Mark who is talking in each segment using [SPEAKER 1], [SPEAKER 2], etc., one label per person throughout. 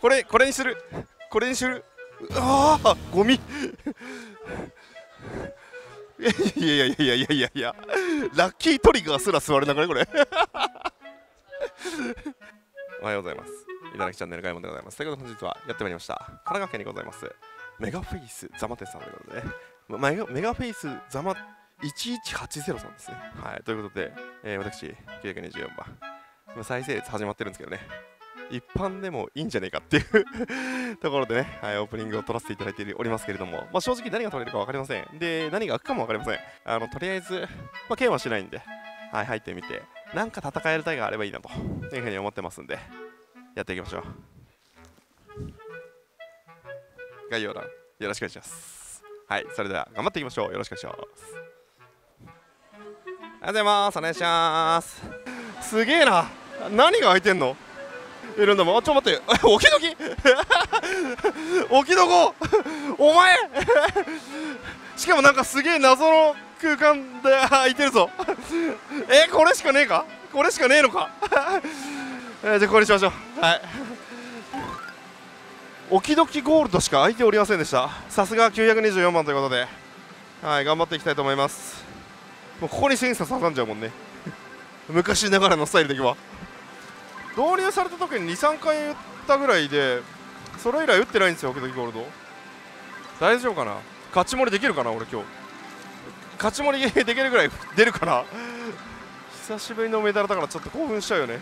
[SPEAKER 1] これこれにする。これにする。ああゴミ。いやいやいやいやいやいやいや。ラッキートリガーすら座れなくない？これ。おはようございます。いただきチャンネルガイモンでございます。ということで本日はやってまいりました。神奈川県にございます。メガフェイスザマテさんということでね。メガメガフェイスザマ1180さんですね。はい。ということで、えー、私924番。今再生率始まってるんですけどね。一般でもいいんじゃねえかっていう ところでね、はい、オープニングを撮らせていただいておりますけれども、まあ、正直何が撮れるか分かりません。で、何が開くかも分かりません。あの、とりあえず、まあ、剣はしないんで、はい、入ってみて、なんか戦える体があればいいなというふうに思ってますんで、やっていきましょう。概要欄、よろしくお願いします。はい、それでは頑張っていきましょう。よろしくお願いします。ありがとうございます。お願いします。すげえな。何が開いてんの？いるんだもん。あちょっと待って。おきどきおきどこお前？しかもなんかすげえ謎の空間で空いてるぞ。えこれしかねえか？これしかねえのか？えじゃあこれにしましょう。はい。おきどきゴールドしか空いておりませんでした。さすが924番ということで。はい頑張っていきたいと思います。もうここにセンサー刺さんじゃうもんね。昔ながらのスタイルでいけば。導入された時に23回打ったぐらいでそれ以来打ってないんですよ時々ゴールド。大丈夫かな？勝ち盛りできるかな俺今日。勝ち盛りできるぐらい出るかな？久しぶりのメダルだからちょっと興奮しちゃうよね。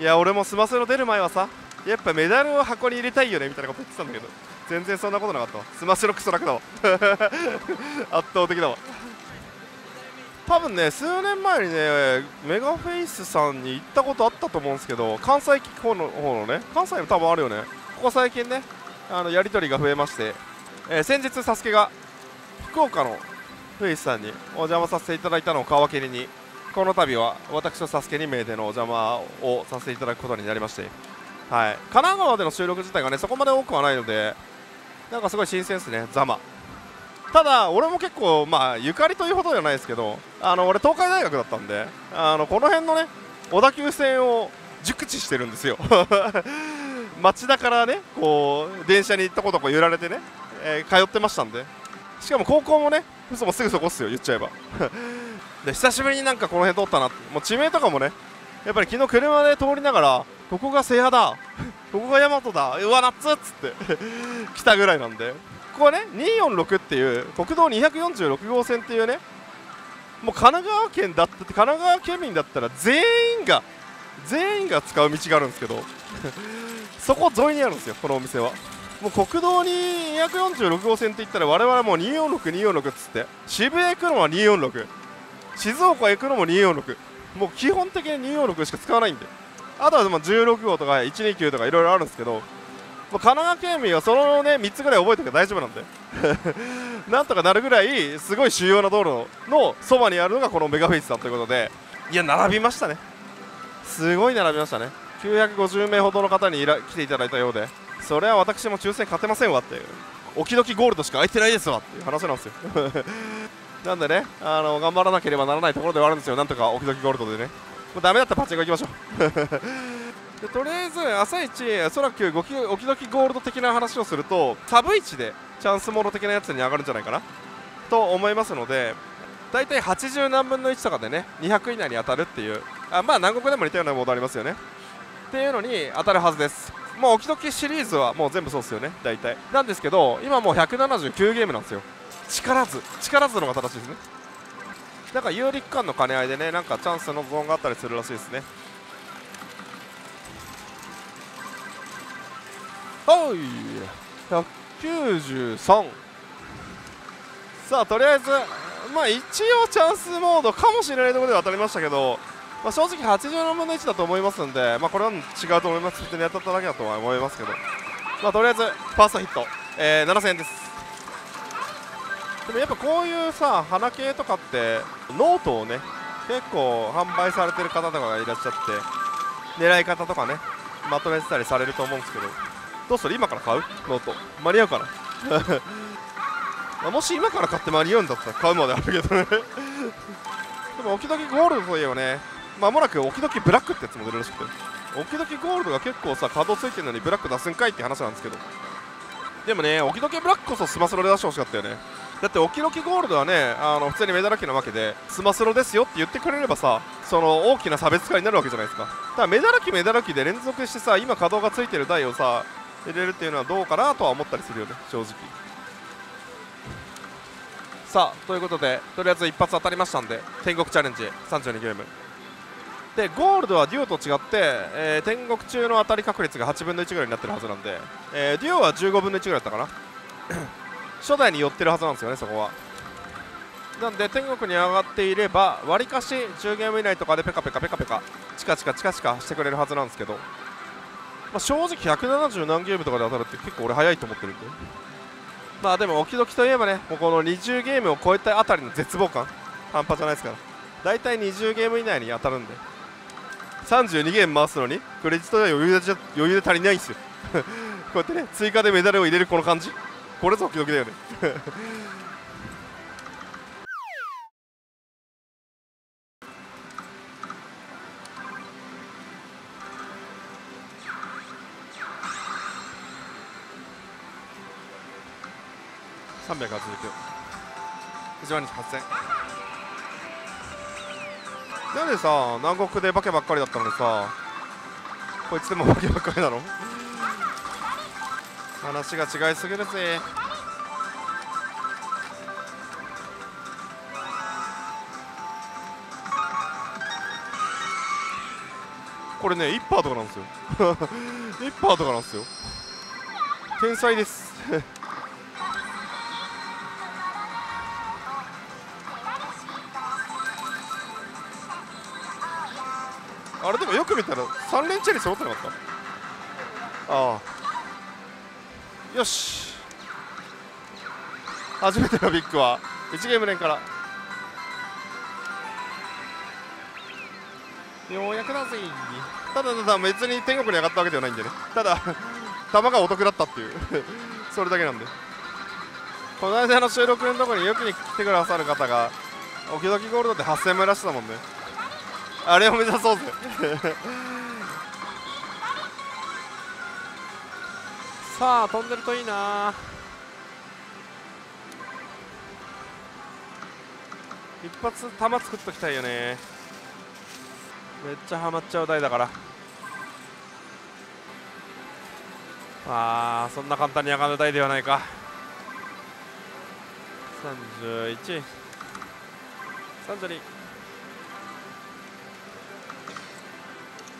[SPEAKER 1] いや俺もスマスの出る前はさやっぱメダルを箱に入れたいよねみたいなこと言ってたんだけど。全然そんなことなかったわ。スマスのクソ楽だわ 圧倒的だわ。多分ね数年前にねメガフェイスさんに行ったことあったと思うんですけど関西方の方のね関西も多分あるよね。ここ最近ねあのやり取りが増えまして、えー、先日サスケが福岡のフェイスさんにお邪魔させていただいたのを皮切りにこの度は私とサスケ2名でのお邪魔をさせていただくことになりまして。はい。神奈川での収録自体がねそこまで多くはないのでなんかすごい新鮮ですね。ざまただ、俺も結構、まあ、ゆかりというほどではないですけど、あの俺、東海大学だったんで、あのこの辺のね、小田急線を熟知してるんですよ。町田からね、こう電車に行ったことこ揺られてね、えー、通ってましたんで、しかも高校もね、嘘もすぐそこっすよ、言っちゃえば。で久しぶりになんかこの辺通ったなもう地名とかもね、やっぱり昨日車で通りながら、ここが瀬谷だ、ここが大和だ、うわ、夏っつって来たぐらいなんで。ここはね246っていう国道246号線っていうねもう神奈川県だって神奈川県民だったら全員が全員が使う道があるんですけど そこ沿いにあるんですよこのお店は。もう国道246号線って言ったら我々はもう246246っつって渋谷行くのは246静岡行くのも246もう基本的に246しか使わないんで。あとはま16号とか129とかいろいろあるんですけど神奈川県民はそのね3つぐらい覚えておけば大丈夫なんで。なんとかなるぐらいすごい主要な道路のそばにあるのがこのメガフェイスさんということで。いや並びましたね。すごい並びましたね。950名ほどの方にいら来ていただいたようで。それは私も抽選勝てませんわっていう。時々ゴールドしか空いてないですわっていう話なんですよ。なんでねあの頑張らなければならないところではあるんですよ。なんとか時々ゴールドでね。もうダメだったらパチンコ行きましょう。でとりあえず朝一おそらくおきおきどきゴールド的な話をするとサブ1でチャンスモード的なやつに上がるんじゃないかなと思いますので大体80何分の1とかでね200以内に当たるっていうあまあ南国でも似たようなモードありますよね。っていうのに当たるはずです。もうおきどきシリーズはもう全部そうですよね大体。なんですけど今もう179ゲームなんですよ。力ず力ずのが正しいですね。なんか有力感の兼ね合いでねなんかチャンスのゾーンがあったりするらしいですね。はい。193さあとりあえずまあ一応チャンスモードかもしれないところでは当たりましたけど、まあ、正直84分の1だと思いますんで、まあ、これは違うと思います。普通に当たっただけだとは思いますけど、まあ、とりあえずファーストヒット、えー、7000円です。でもやっぱこういうさ花系とかってノートをね結構販売されてる方とかがいらっしゃって狙い方とかねまとめてたりされると思うんですけど。どうする？今から買う？ note。間に合うかな？もし今から買って間に合うんだったら買うまであるけどね。でも、沖ドキゴールドといえばね、まもなく沖ドキブラックってやつも出るらしくて、オキドキゴールドが結構さ稼働ついてるのにブラック出すんかいって話なんですけど。でもねオキドキブラックこそスマスロで出してほしかったよね。だってオキドキゴールドはねあの普通にメダル機なわけでスマスロですよって言ってくれればさその大きな差別化になるわけじゃないですか。ただメダル機メダル機で連続してさ今稼働がついてる台をさ入れるっていうのはどうかなとは思ったりするよね正直。さあということでとりあえず一発当たりましたんで天国チャレンジ32ゲーム。でゴールドはデュオと違って、えー天国中の当たり確率が8分の1ぐらいになってるはずなんで、えーデュオは15分の1ぐらいだったかな。初代に寄ってるはずなんですよねそこは。なんで天国に上がっていればわりかし10ゲーム以内とかでペカペカペカペカチカチカチカチカしてくれるはずなんですけど、まあ、正直170何ゲームとかで当たるって結構俺早いと思ってるんで。まあでもオキドキといえばねもうこの20ゲームを超えたあたりの絶望感半端じゃないですから。大体20ゲーム以内に当たるんで。32ゲーム回すのにクレジットで余裕で余裕で足りないんですよ。こうやってね追加でメダルを入れるこの感じ。これぞオキドキだよね。389 1万8000なんでさ南国で化けばっかりだったのにさこいつでも化けばっかりなの話が違いすぎるぜこれね1パーとかなんですよ1パーとかなんですよ天才ですよく見たら3連チェリー揃ってなかった？ああ。よし。初めてのビッグは1ゲーム連から。ようやくだぜただただ別に天国に上がったわけではないんでね。ただ球がお得だったっていう。それだけなんで。この間の収録のところによく来てくださる方が「おきどきゴールドって8000枚らしてたもんね。あれを目指そうぜ。さあ飛んでるといいな。一発弾作っときたいよね。めっちゃハマっちゃう台だから。あーそんな簡単に上がる台ではないか。31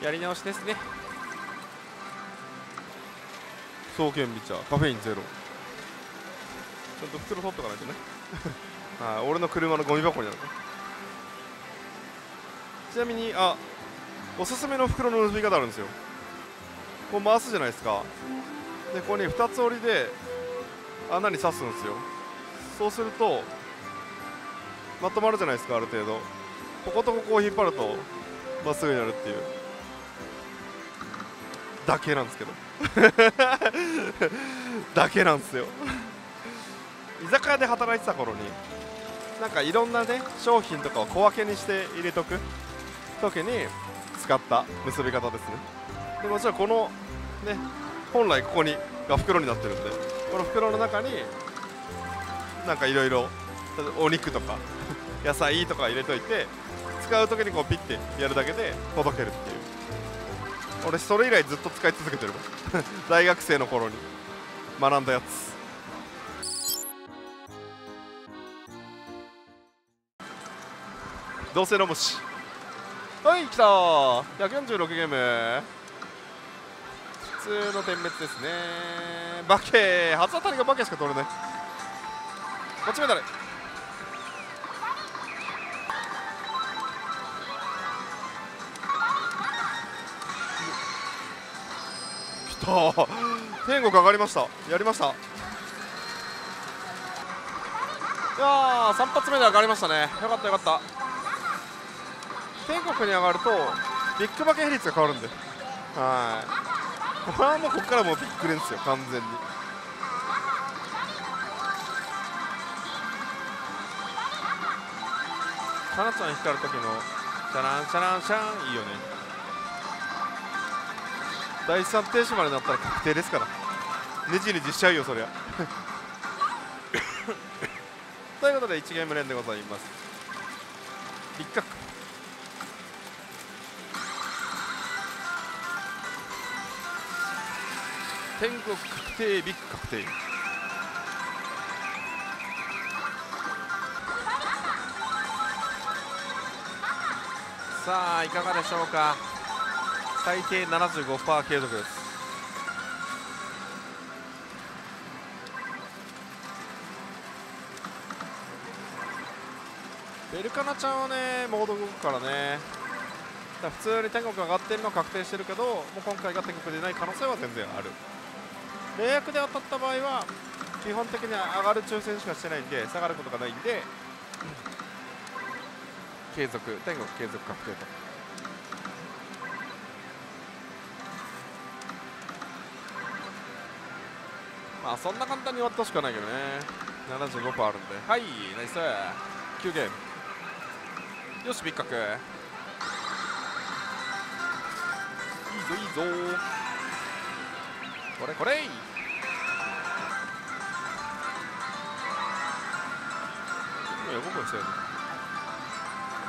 [SPEAKER 1] やり直しですね。双剣ビチャーカフェインゼロ。ちゃんと袋取っとかないとね。はい俺の車のゴミ箱になるちなみにあおすすめの袋の結び方あるんですよ。こう回すじゃないですか。でここに2つ折りで穴に刺すんですよ。そうするとまとまるじゃないですかある程度。こことここを引っ張るとまっすぐになるっていうだけなんですけど。だけなんですよ。居酒屋で働いてた頃になんかいろんなね商品とかを小分けにして入れとく時に使った結び方ですね。でもちろんこのね本来ここにが袋になってるんでこの袋の中になんかいろいろお肉とか野菜とか入れといて使う時にこうピッてやるだけで届けるっていう俺それ以来ずっと使い続けてる 大学生の頃に。学んだやつ。どうせの虫。はい来た。ー146ゲーム。普通の点滅ですね。バケ初当たりがバケしか取れない。こっちメダル来 た天国上がりました。やりました。いやー3発目で上がりましたね。よかったよかった。天国に上がるとビッグバケ比率が変わるんで。はい。これはもうここからもうビッグ連ですよ完全に。かなちゃん光る時のシャランシャランシャンいいよね。第3停止までなったら確定ですから。ねじねじしちゃうよそりゃ。ということで1ゲーム連でございます。一角天国確定ビッグ確定。さあいかがでしょうか？最低75%継続です。ベルカナちゃんはねモード動くからね。だ普通に天国上がってるのは確定してるけどもう今回が天国でない可能性は全然ある。霊薬で当たった場合は基本的に上がる抽選しかしてないんで下がることがないんで継続天国継続確定と。まあそんな簡単に終わってほしくはないけどね。75%あるんで。はいナイス。9ゲーム。よしビッカク。いいぞいいぞ。これこれ今動くんですよね。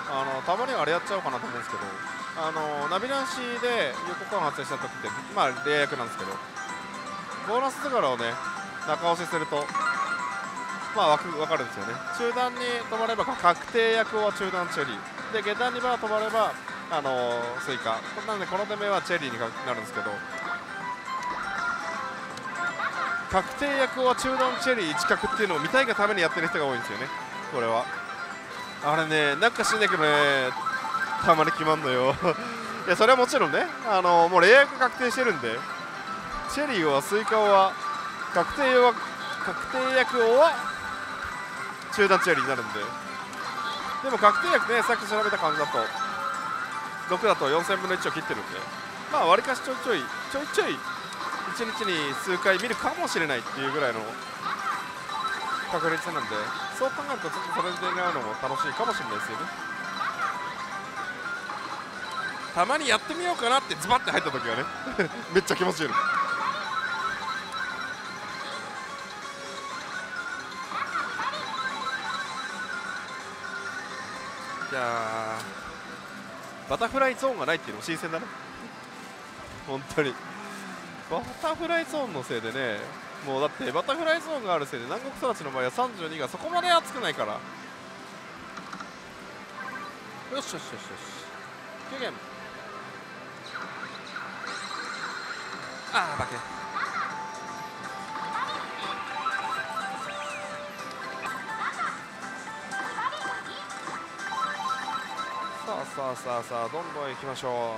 [SPEAKER 1] あのたまにはあれやっちゃおうかなと思うんですけど。あのナビなしで横感発生した時ってまあ例役なんですけど。ボーナス図柄をね中押しするとまあわく分かるんですよね。中段に止まれば確定役は中段チェリー。で下段にバー止まればあのー、スイカ。なのでこの出目はチェリーになるんですけど。確定役は中段チェリー1確っていうのを見たいがためにやってる人が多いんですよね。これは。あれねなんかしんないけどねたまに決まんのよ。いやそれはもちろんねあのー、もうレア役確定してるんでチェリーはスイカは確定は確定役は中段チェリーになるんで。でも確定役ねさっき調べた感じだと6だと4000分の1を切ってるんで。まあわりかしちょいちょいちょいちょい1日に数回見るかもしれないっていうぐらいの確率なんで。そう考えるとちょっとそれで狙うのも楽しいかもしれないですよね。たまにやってみようかなってズバッて入った時はね めっちゃ気持ちいいの。いやバタフライゾーンがないっていうのも新鮮だね。本当に。バタフライゾーンのせいでねもうだってバタフライゾーンがあるせいで南国育ちの場合は32がそこまで熱くないから。よしよしよしよし。9ゲームああ負けさあさあさあさあどんどん行きましょ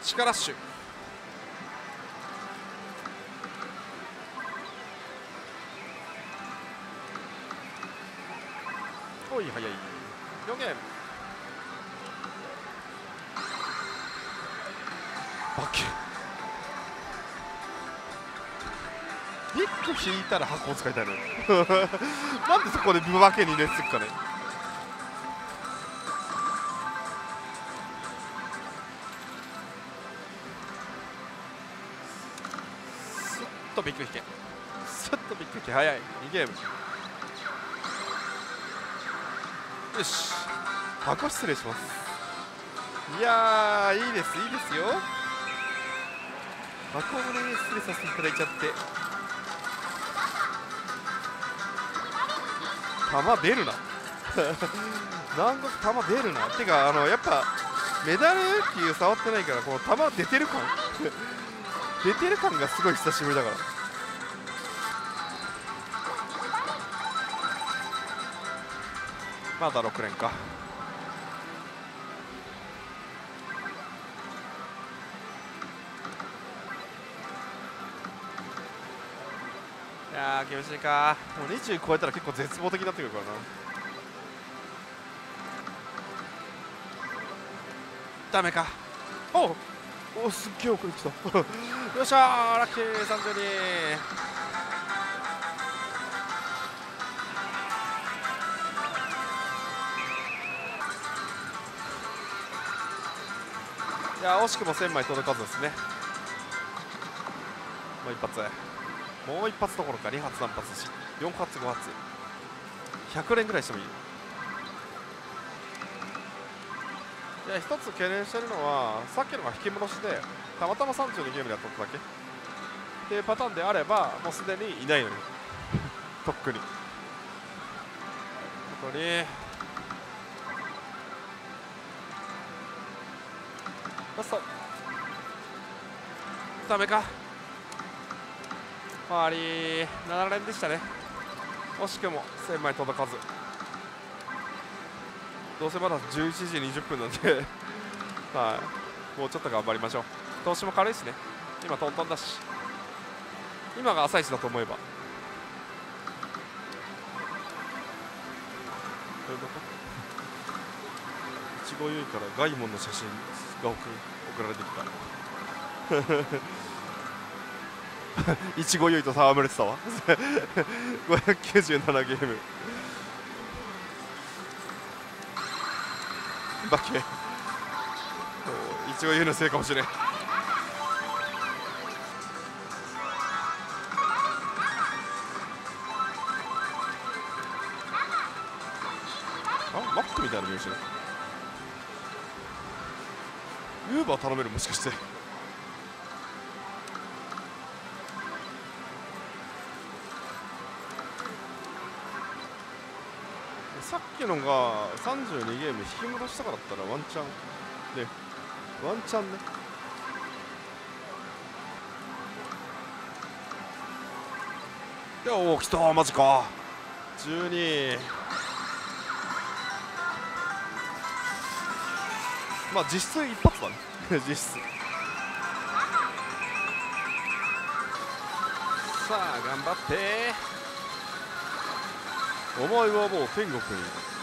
[SPEAKER 1] う。力ラッシュ。おい早い。4ゲーム。バケ1個引いたら箱を使いたいの なんでそこでブバケに入れてくかね。ビッグ引けスッとビッグ引け早い。2ゲーム。よし。箱失礼します。いやいいですいいですよ。箱をね失礼させていただいちゃって。弾出るな。南国弾出るな。てかあのやっぱメダル球触ってないからこの弾出てる感。出てる感がすごい久しぶりだから。まだ6連か。いやー厳しいか。もう20超えたら結構絶望的になってくるからな。ダメか。おおすっげえ遅れてきた。よっしゃーラッキー32いや惜しくも1000枚届かずですね。もう一発。もう一発どころか2発3発し4発5発。100連ぐらいしてもいい。いや一つ懸念してるのはさっきのが引き戻しでたまたま32ゲームでやっとっただけ。っていうパターンであればもうすでにいないのに。とっくに。本当に。ラストダメか。周り7連でしたね。惜しくも1000枚届かず。どうせまだ11時20分なんで。はい。もうちょっと頑張りましょう。投資も軽いしね。今トントンだし。今が朝一だと思えば。どういうこと？一期よいからガイモンの写真。が送送られてきた。一期よいと戯れてたわ。597ゲーム。バケ一応言うのせいかもしれん。あマックみたいな見えしてる。バー頼めるもしかして。さっきのが32ゲーム引き戻したからだったらワンチャン。ね。ワンチャンね。いやおお来た。マジか。12まあ実質一発だね。実質。さあ頑張って。思いはもう天国に。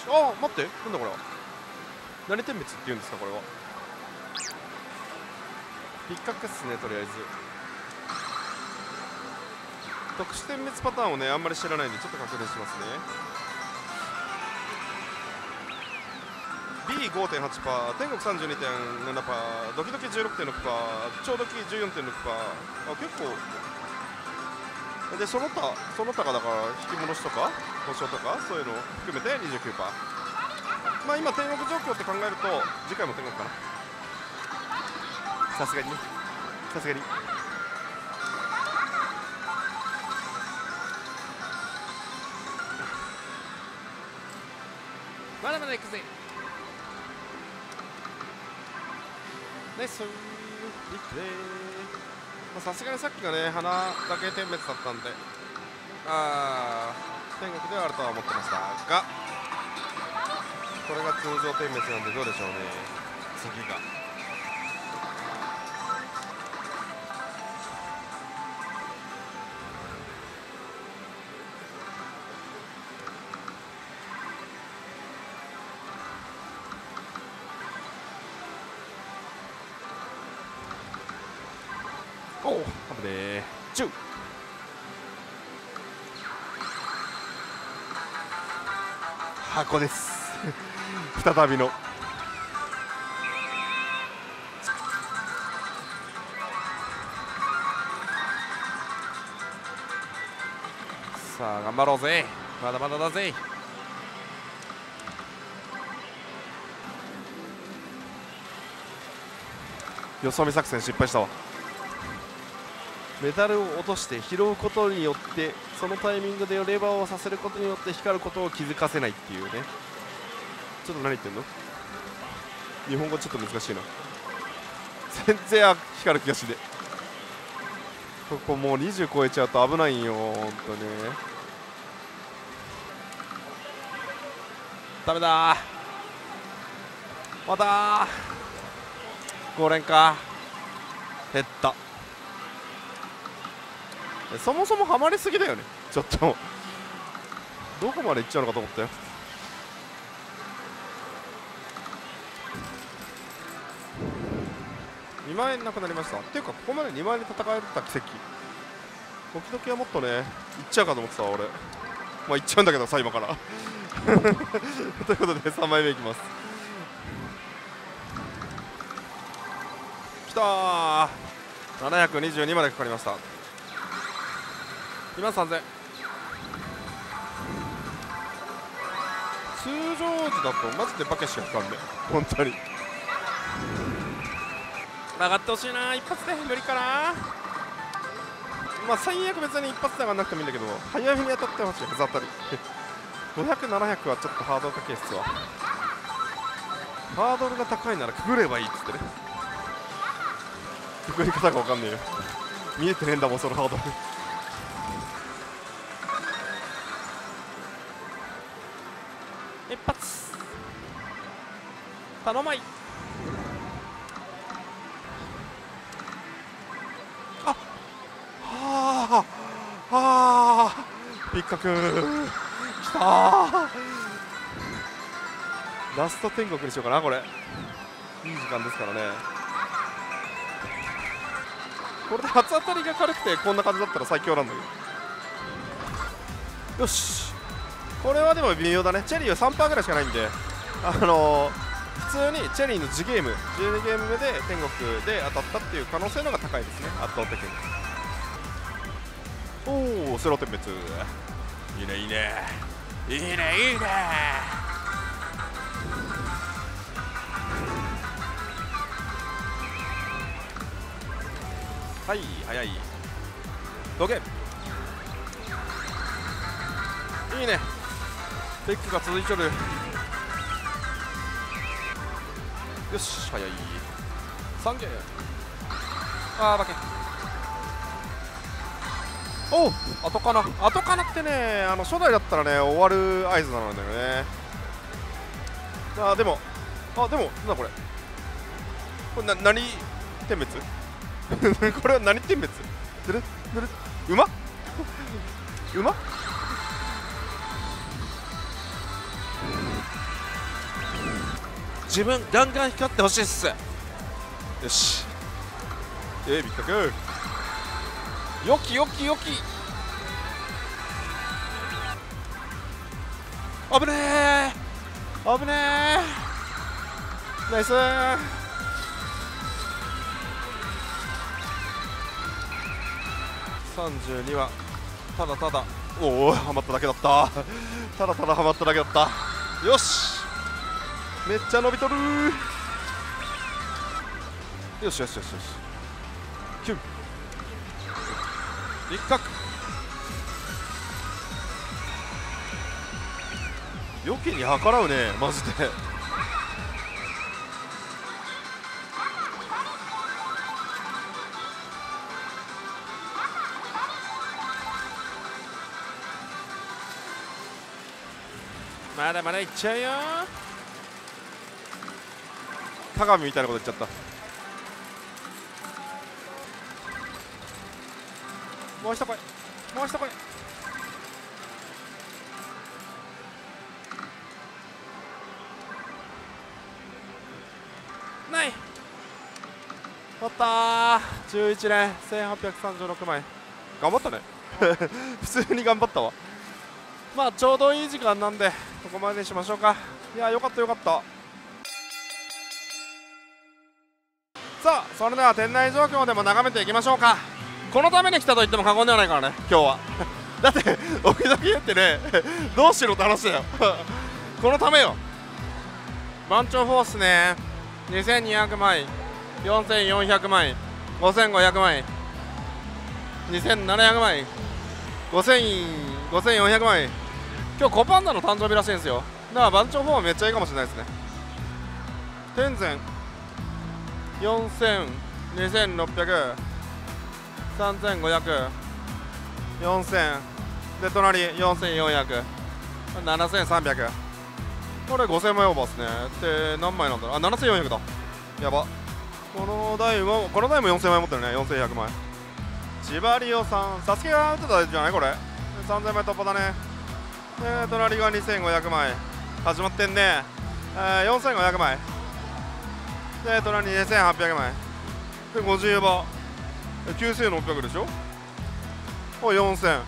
[SPEAKER 1] しあ待って。なんだこれは。何点滅って言うんですかこれは。ピッカクっすねとりあえず。特殊点滅パターンをねあんまり知らないんでちょっと確認しますね。B5.8%、天国32.7%、ドキドキ16.6%、超ドキ14.6%、あ結構、でその他、その他がだから引き戻しとか、保証とか、そういうのを含めて29%。まあ今、天国状況って考えると、次回も天国かな。さすがにね、さすがに。まだまだ行くぜ。ナイスリプレイまあさすがにさっきがね鼻だけ点滅だったんであー天国ではあるとは思ってましたがこれが通常点滅なんでどうでしょうね。次が。おお危ねえ。箱です。再びの。さあ頑張ろうぜ。まだまだだぜ。よそ見作戦失敗したわ。メタルを落として拾うことによってそのタイミングでレバーをさせることによって光ることを気づかせないっていうね。ちょっと何言ってんの？日本語ちょっと難しいな。全然光る気がしねここもう20超えちゃうと危ないよ本当ねダメだ。また。5連か。減った。そもそもハマりすぎだよね。ちょっと。どこまで行っちゃうのかと思ったよ。2万円なくなりました。っていうかここまで2万円で戦えた奇跡。時々はもっとね行っちゃうかと思ってた俺。まあ行っちゃうんだけどさ今から。ということで3枚目いきます。きたー。722までかかりました。2万3000通常時だとマジでバケしかかんね本当に。上がってほしいな一発で無理かなまあ最悪別に一発で上がんなくてもいいんだけど早めに当たってほしいはず当たり。500700はちょっとハードル高いっすわ。ハードルが高いならくぐればいいっつってね。くぐり方が分かんねえよ。見えてねえんだもんそのハードル頼まい。あはあはあピッカクきたラスト天国にしようかなこれ。いい時間ですからね。これで初当たりが軽くてこんな感じだったら最強なんだけど。よし。これはでも微妙だね。チェリーは3%ぐらいしかないんで。あのー普通にチェリーの次ゲーム。12ゲーム目で天国で当たったっていう可能性の方が高いですね。圧倒的に。おおスロー点滅。いいねいいね。いいねいいね。はい早い。どけいいね。ペックが続いちょる。よし早い。3ゲーあー負け。おう後かな。後かなってねあの初代だったらね終わる合図なんだよね。あーでもあでもなんだこれ。これな何点滅 これは何点滅ずるずる。うま 自分ガンガン光ってほしいっす。よし。えー、ビッカクよきよきよき。危ねえ危ねえナイス。32はただただ。おおはまっただけだった。ただただはまっただけだった。よし。めっちゃ伸びとる。よしよしよしよし。キュン。一角。よけに計らうねマジで。まだまだいっちゃうよ。鏡みたいなこと言っちゃった。もう一声。もう一声。ない。取ったー。11連1836枚。頑張ったね。普通に頑張ったわ。まあちょうどいい時間なんでここまでにしましょうか。いやよかったよかった。さあそれでは店内状況でも眺めていきましょうか。このために来たと言っても過言ではないからね今日は。だって時々言ってね どうしろって話だよ。このためよ。番長フォースね2200枚4400枚5500枚2700枚5400枚。今日コパンダの誕生日らしいんですよ。だから番長4はめっちゃいいかもしれないですね。天前4000、2600、3500、4000、で、隣4400、7300、これ5000枚オーバーですね。で、何枚なんだろう、あ、7400だ。やば。この台も、この台も4000枚持ってるね、4100枚。千葉リオさん、サスケが打ってたじゃない？これ。3000枚突破だね。で、隣が2500枚。始まってんね。えー、4500枚。で隣に2800枚で50エバ9600でしょ？こ4000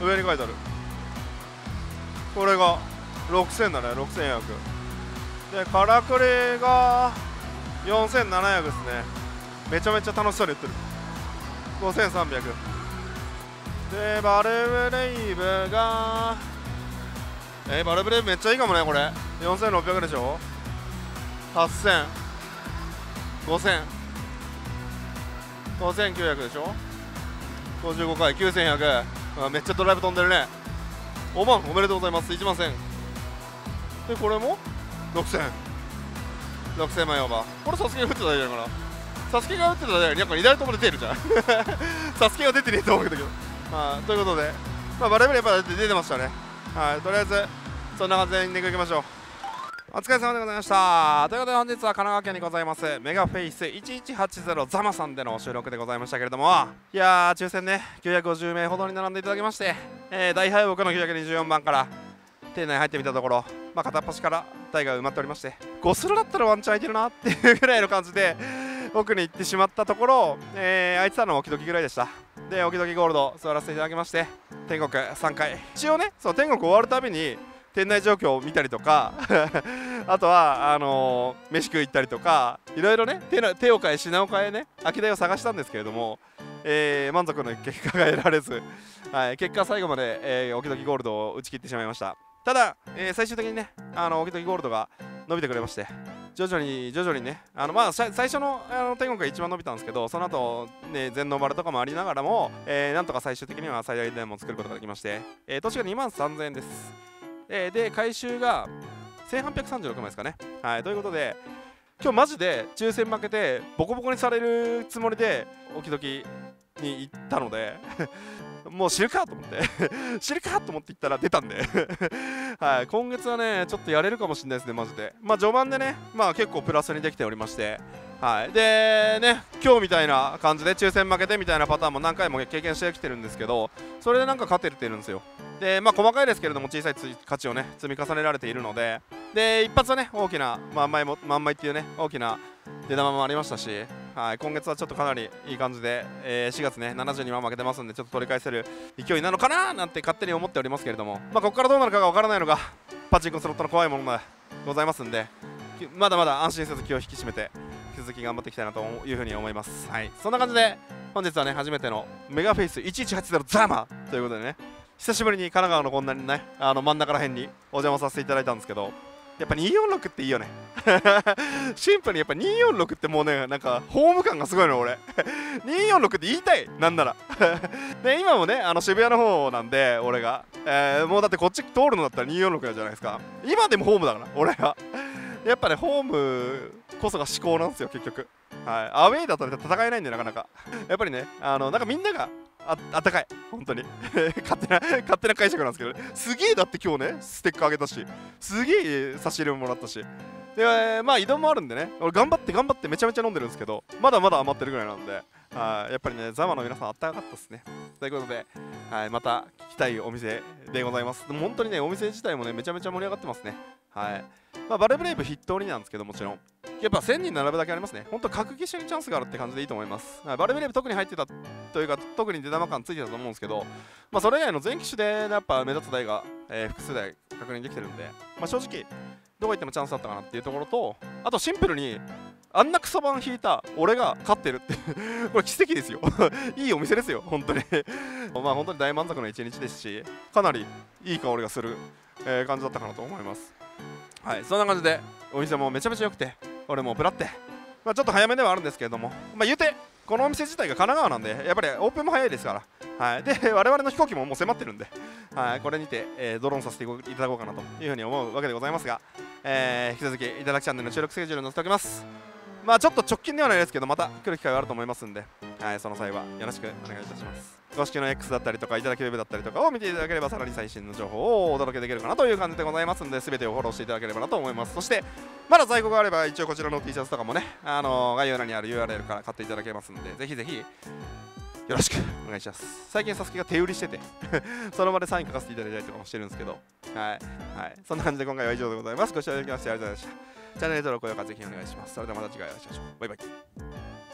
[SPEAKER 1] 上に書いてある。これが6000だね。6400でからくりが4700ですね。めちゃめちゃ楽しそうに言ってる。5300でバルブレイブがえー、バルブレイブめっちゃいいかもねこれ。4600でしょ？8000 5000 5900でしょ？55回。9100あめっちゃドライブ飛んでるね。お万。おめでとうございます。1万1000でこれも？6000 6000万オーバー。これサスケが打ってたじゃないかなサスケが打ってたらなんか2台とも出てるじゃん サスケが出てねえと思うんだけど。まあということで、まあ、バレーボールやっぱ出てましたね。はい。とりあえずそんな感じでエンディングいきましょう。お疲れ様でございました。ということで本日は神奈川県にございますメガフェイス1180ザマさんでの収録でございましたけれども。いやー抽選ね950名ほどに並んでいただきまして、えー、大敗北の924番から店内入ってみたところ、まあ、片っ端から台が埋まっておりまして5スルだったらワンチャン空いてるなっていうぐらいの感じで奥に行ってしまったところ、えー、空いてたのはオキドキぐらいでした。でオキドキゴールド座らせていただきまして天国3回。一応ねそう天国終わるたびに店内状況を見たりとか あとはあのー、飯食い行ったりとかいろいろね手の手を変え品を変えね空き台を探したんですけれども、えー、満足の結果が得られず、はい、結果最後まで、えー、オキドキゴールドを打ち切ってしまいました。ただ、えー、最終的にねあのオキドキゴールドが伸びてくれまして徐々に徐々にねあのまあ最初のあの天国が一番伸びたんですけどその後ね全能丸とかもありながらも、えー、なんとか最終的には最大電も作ることができまして、えー、年が2万3000円です。えー、で回収が1836枚ですかね。はいということで今日マジで抽選負けてボコボコにされるつもりでおきどきに行ったので もう知るかと思って。知るかと思って行ったら出たんで。はい、今月はね、ちょっとやれるかもしれないですね、マジで。まあ、序盤でね、まあ結構プラスにできておりまして、はい、でね、今日みたいな感じで抽選負けてみたいなパターンも何回も経験してきてるんですけど、それでなんか勝ててるんですよ。で、まあ細かいですけれども、小さい価値をね、積み重ねられているので、で、一発はね、大きな、まあ、前も、万枚っていうね、大きな出玉もありましたし、はい、今月はちょっとかなりいい感じで、えー、4月ね72万負けてますんでちょっと取り返せる勢いなのかななんて勝手に思っておりますけれども、まあ、ここからどうなるかが分からないのがパチンコスロットの怖いものでございますんでまだまだ安心せず気を引き締めて引き続き頑張っていきたいなというふうに思います、はい、そんな感じで本日はね初めてのメガフェイス1180ザーマということでね久しぶりに神奈川のこんなにねあの真ん中ら辺にお邪魔させていただいたんですけどやっぱ246っていいよね。シンプルにやっぱ246ってもうねなんかホーム感がすごいの俺。246って言いたいなんなら。で今もねあの渋谷の方なんで俺が、えー、もうだってこっち通るのだったら246じゃないですか。今でもホームだから俺はやっぱねホームこそが思考なんですよ結局。はい。アウェイだとね戦えないんでなかなか。やっぱりねあのなんかみんながあったかい。本当に。勝手な勝手な解釈なんですけど、ね、すげえだって今日ねステッカーあげたし。すげえ差し入れももらったし。で、まあ移動もあるんでね。俺頑張って頑張ってめちゃめちゃ飲んでるんですけどまだまだ余ってるぐらいなんで。はいやっぱりねザマの皆さんあったかかったですね。ということで、はい、また来たいお店でございます。でも本当にねお店自体もねめちゃめちゃ盛り上がってますね。はい。まあ、バルブレイブ筆頭になんですけどもちろん。やっぱ1000人並ぶだけありますね。本当各機種にチャンスがあるって感じでいいと思います、はい、バルブレイブ特に入ってたというか特に出玉感ついてたと思うんですけど、まあ、それ以外の全機種でやっぱ目立つ台が、えー、複数台確認できてるんで、まあ、正直どこ行ってもチャンスあったかなっていうところとあとシンプルにあんなクソ版引いた俺が勝ってるって。これ奇跡ですよ。いいお店ですよ本当に。まあ本当に大満足の一日ですしかなりいい香りがする、えー、感じだったかなと思います。はいそんな感じでお店もめちゃめちゃ良くて俺もプラって。まあちょっと早めではあるんですけれどもまあ言うてこのお店自体が神奈川なんでやっぱりオープンも早いですから。はいで我々の飛行機ももう迫ってるんではいこれにて、えー、ドローンさせていただこうかなというふうに思うわけでございますが、えー、引き続きいただきチャンネルの収録スケジュールに載せておきます。まあちょっと直近ではないですけどまた来る機会があると思いますんで、はい、その際はよろしくお願いいたします。公式の X だったりとかいただきウェブだったりとかを見ていただければさらに最新の情報をお届けできるかなという感じでございますんで全てをフォローしていただければなと思います。そしてまだ在庫があれば一応こちらの T シャツとかもね、あの、概要欄にある URL から買っていただけますんでぜひぜひよろしくお願いします。最近サスケが手売りしてて その場でサイン書かせていただいたりとかもしてるんですけどはい、はい、そんな感じで今回は以上でございます。ご視聴いただきましてありがとうございました。チャンネル登録、高評価ぜひお願いします。それではまた次回お会いしましょう。バイバイ。